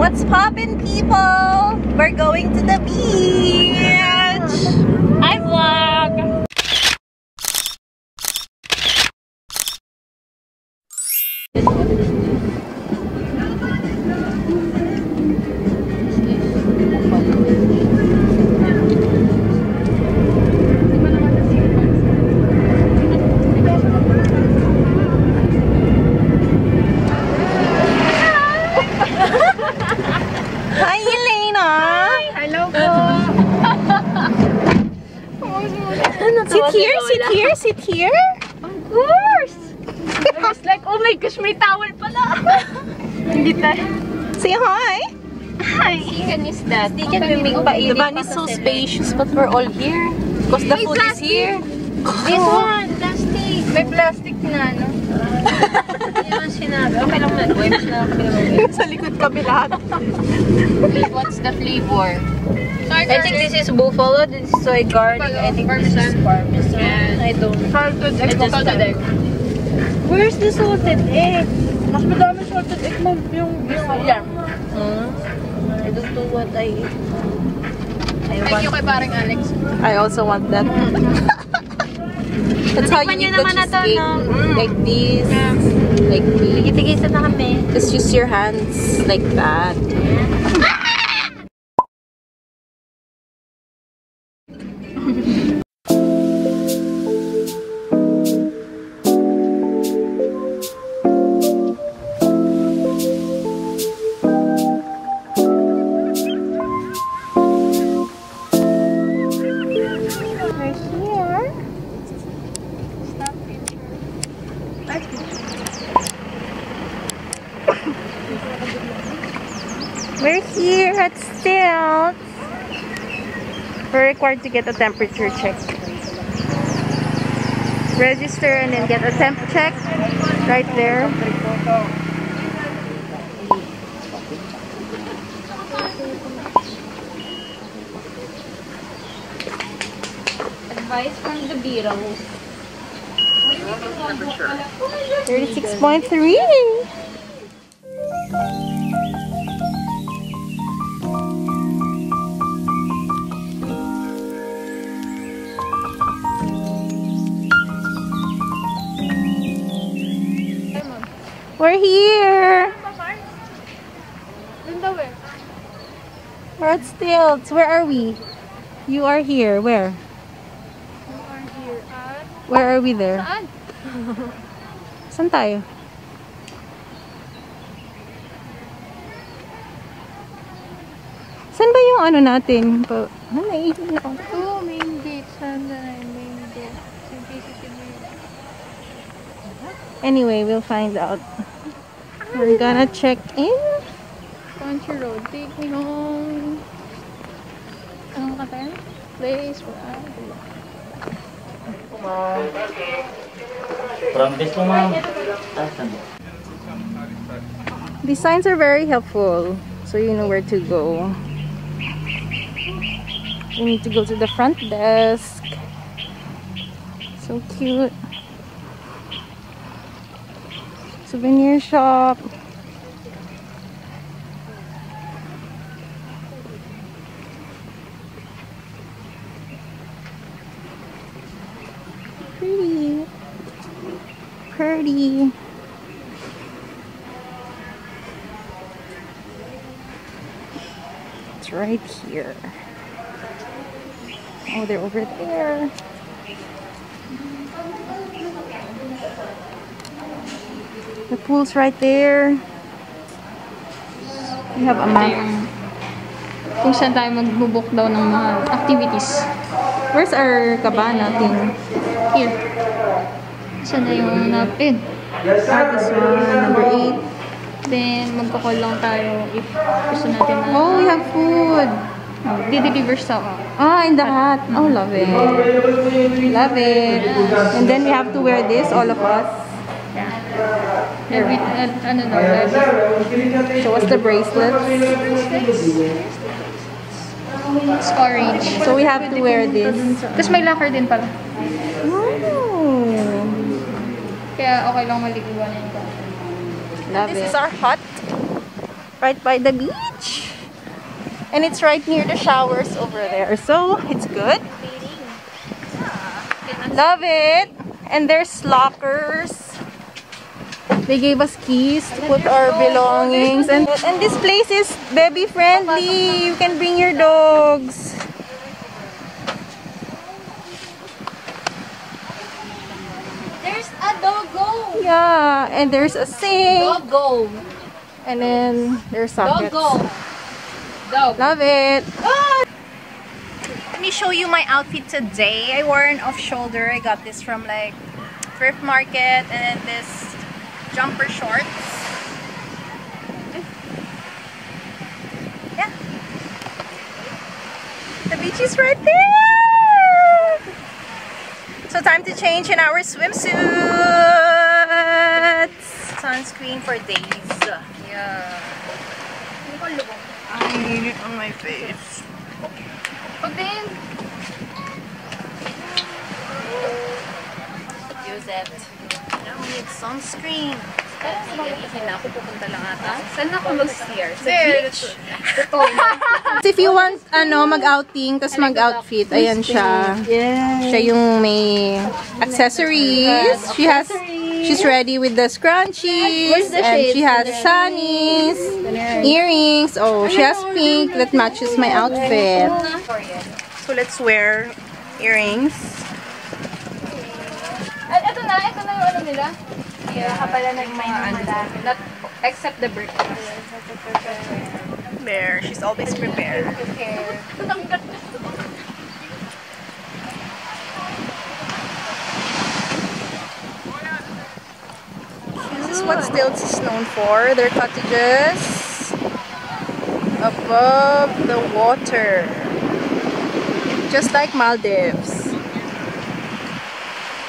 What's poppin', people? We're going to the beach! Sit here, sit here, sit here! Of course! I was like, oh my gosh, may towel pala! Hindi tayo. Say hi! Hi! Chicken is that? Chicken will make The The van is so spacious, but we're all here. Because the food is here. This one, plastic. May plastic na ano. Hindi naman sinabi. Okay lang na. Wipes na naman. Sa likod kami lahat. What's the flavor? I think this is buffalo, this is soy garlic, I think this is parmesan. I don't Salted egg. Salted egg. Where's the salted egg? Mas madami salted egg mo yung yung yan. Hmm? I don't know what I eat. I Thank you want... kay paring Alex. I also want that. That's how you eat the na to, cheesecake. no? Mm, like this. Like this. Tigisa na kami. Just use your hands like that. Right We're to get a temperature check. Register and then get a temp check right there. Advice from the Biro. 36.3. We're here. We're at Stilts. Where are we? You are here. Where? You are here at... Where are we there? Saan? Saan tayo? Saan ba yung ano natin? Pa, ah, naiisip na ako. Oh, main gate. Saan na main gate? Simplicity Anyway, we'll find out. We're gonna check in. Country Road. Take me home. Anong kata? Place where I belong. From this po ma'am. Tasan. These signs are very helpful, so you know where to go. You need to go to the front desk. So cute. Souvenir shop. Pretty. Pretty. It's right here. Oh, they're over there. The pool's right there. We have a map. Kung saan tayo mag-book daw ng mga activities. Where's our cabana thing? Here. Saan na yung napin? Ah, this one, number 8. Then, magkakall lang tayo if gusto natin na Oh, we have food. di-deliver sa Ah, in the hat. Oh, love it. Love it. And then we have to wear this, all of us. Every, uh, ano daw, every, Show us the bracelet. it's orange. So we have to wear this. Tapos may locker din pala. Oh. Kaya okay lang maliguan ito. Love this is our hut. right by the beach. And it's right near the showers over there. So, it's good. Love it. And there's lockers. They gave us keys to put our belongings. And, and this place is baby friendly. You can bring your dogs. There's a doggo. Yeah, and there's a sink. Doggo. And then there's sockets. Doggo. Dog. Love it. Ah! Let me show you my outfit today. I wore an off-shoulder. I got this from like thrift market and then this jumper shorts. Yeah. The beach is right there. So time to change in our swimsuits. Sunscreen for days. Yeah. I need it on my face. Pag din. Use it. Need sunscreen. Iihin na ako. Pupunta lang ata. Saan ako mag-steer? Sa beach? Totoo. If you want ano mag-outing, tas mag-outfit, ayan siya. Siya yung may accessories. She has she's ready with the scrunchies and she has sunnies, earrings. Oh, she has pink that matches my outfit. So let's wear earrings. Na. Ito na yung ano nila. Ka pala nag-may ano. Not except the birthday. There, she's always prepared. Okay. This is what Stilts is known for. Their cottages above the water. Just like Maldives.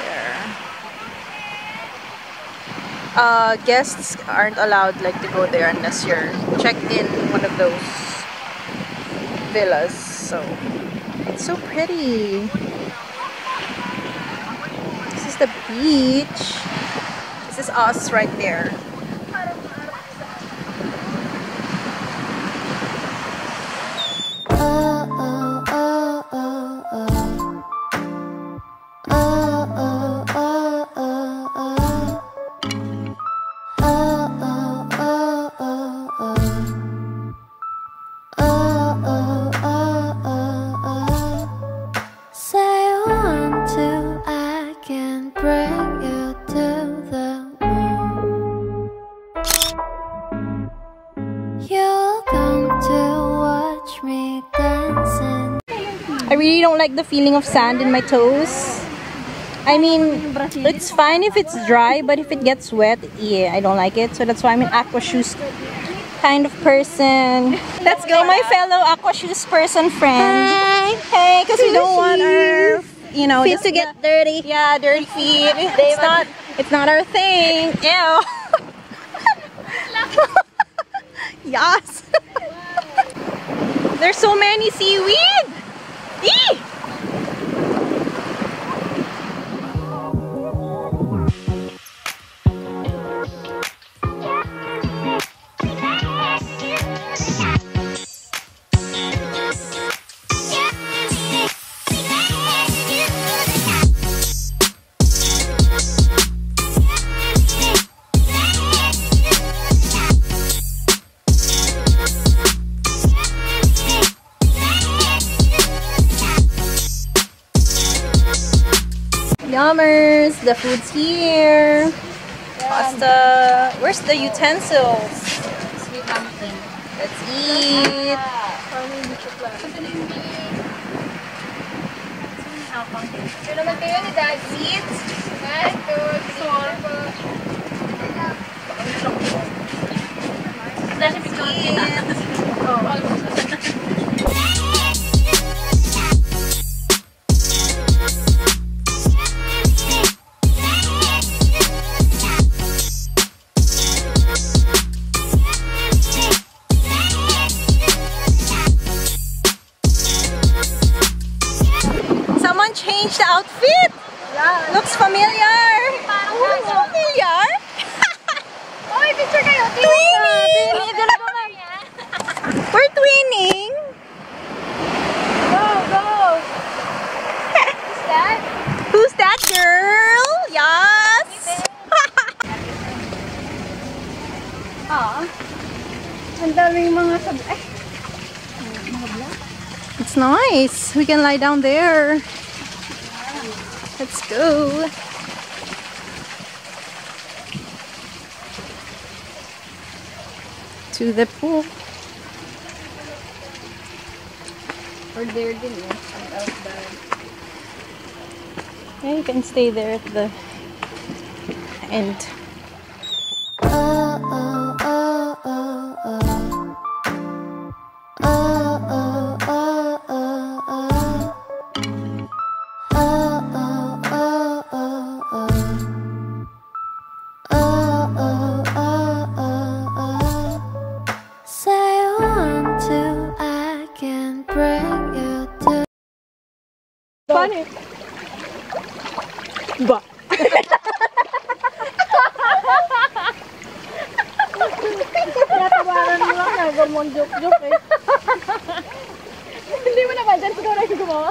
There. Uh, guests aren't allowed like to go there unless you're checked in one of those villas. So it's so pretty. This is the beach. This is us right there. Really don't like the feeling of sand in my toes. I mean, it's fine if it's dry, but if it gets wet, yeah, I don't like it. So that's why I'm an aqua shoes kind of person. Let's go, my fellow aqua shoes person friend. Hey, because we don't want our, you know, Feet to get dirty. Yeah, dirty feet. It's not, it's not our thing. Ew. yes. There's so many seaweed. Eee! Yummers, the food's here. Pasta. Where's the utensils? Let's eat. Ito naman kayo ni. Eat. One, two, three, Someone We're twinning. Go, go! Who's that? Who's that girl? Yes. Ah. Ang daming mga sab... Ay, It's nice. We can lie down there. Let's go. To the pool. Or there din eh. Ang outbound. Yeah, you can stay there at the end. Funny. Ba? Tinatawaran mo lang na. Gumon joke-joke eh. Hindi mo naman dyan. Siguro yung gumawa.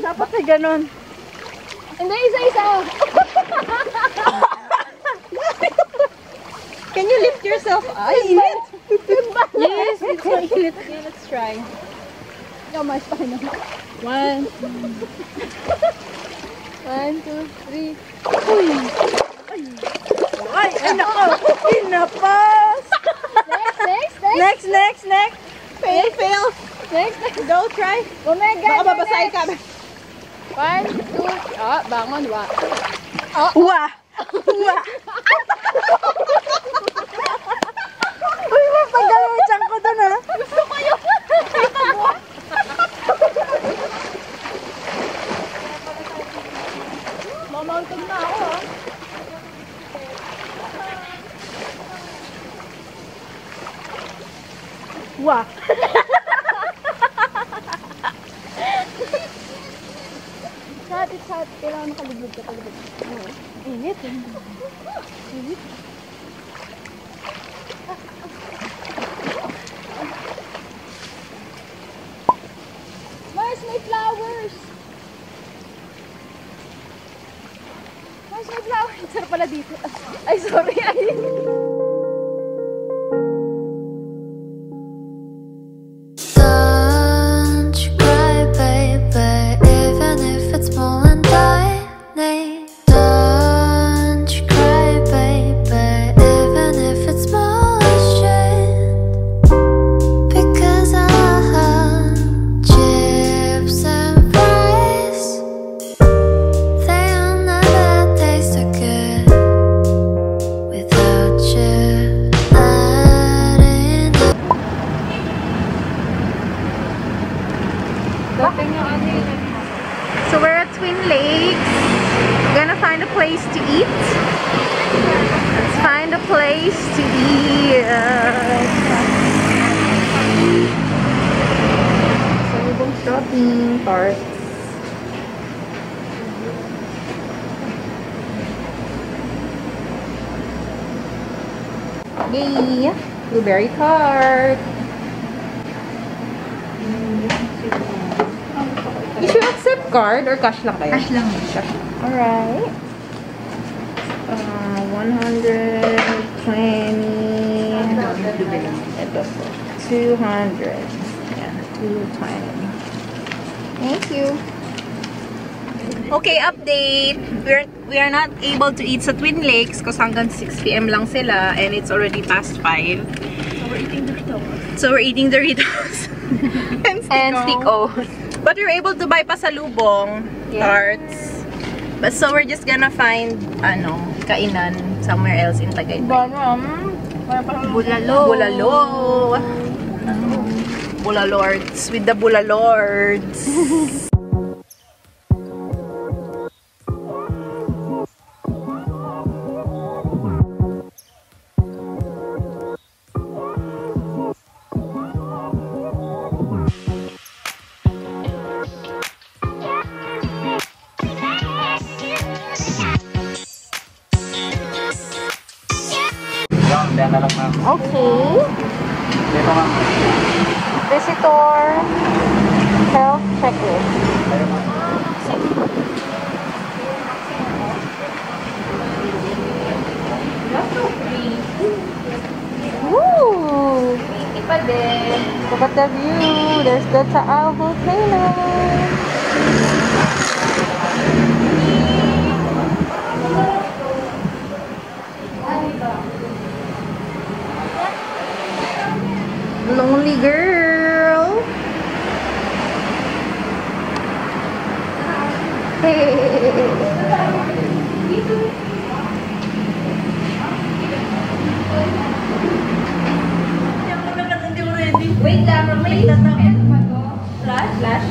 Dapat ay ganun. Hindi, isa-isa. Can you lift yourself? Ay, init. Yes, it's mainit. Yeah, let's try. Yo, mas pa na. One. One, two, three. Ay, ay nako. Pinapas. Next, next, next. Next, next, next. Fail, fail. Next, next. Go, try. Omega. Baka babasay ka. One, two, ah, bangon, wa. Uwa. Uwa. Uy, Mamountain na ako, ah. Uwa. It's hot, it's hot. Kailangan makalibig ka talaga. Oo. Init. eh. Init. May flowers! Sarap pala dito. Ay, sorry. Ay. Blueberry tart. You should accept card or cash lang kayo? Cash lang. Cash. Alright. Uh, 120. Ito po. 200. Yeah, 220. Thank you. Okay, update. We're we are not able to eat sa Twin Lakes because hanggang 6 p.m. lang sila and it's already past 5. So we're eating Doritos. So we're eating Doritos. and And Stick-O. stick But we were able to buy pasalubong tarts. But so we're just gonna find ano, kainan somewhere else in Tagaytay. Bulalo. Bulalo. Bulalords with the Bulalords. Look at the view. There's the Taal volcano. Lonely girl. Wait lang, may ano ba to? Flash? Flash?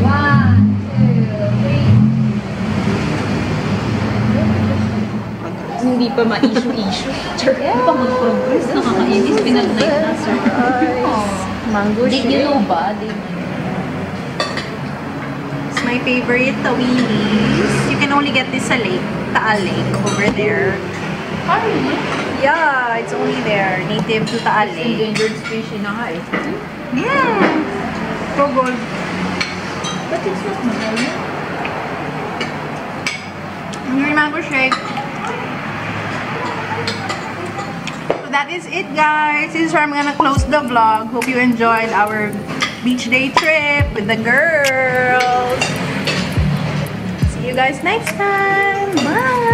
One, two, three. Hindi pa ma-issue-issue. Sure, yeah. pa mag-progress. Nakakainis. Pinag-night na, sir. Mango shake. gilo ba? Di It's my favorite tawilis. You can only get this sa lake, Taal Lake, over there. Ah? Yeah, it's only there. Native to Taal. Endangered species na nga eh. Yeah. So good. But it's not madami. Yung mango shake. So that is it, guys. This is where I'm gonna close the vlog. Hope you enjoyed our beach day trip with the girls. See you guys next time. Bye.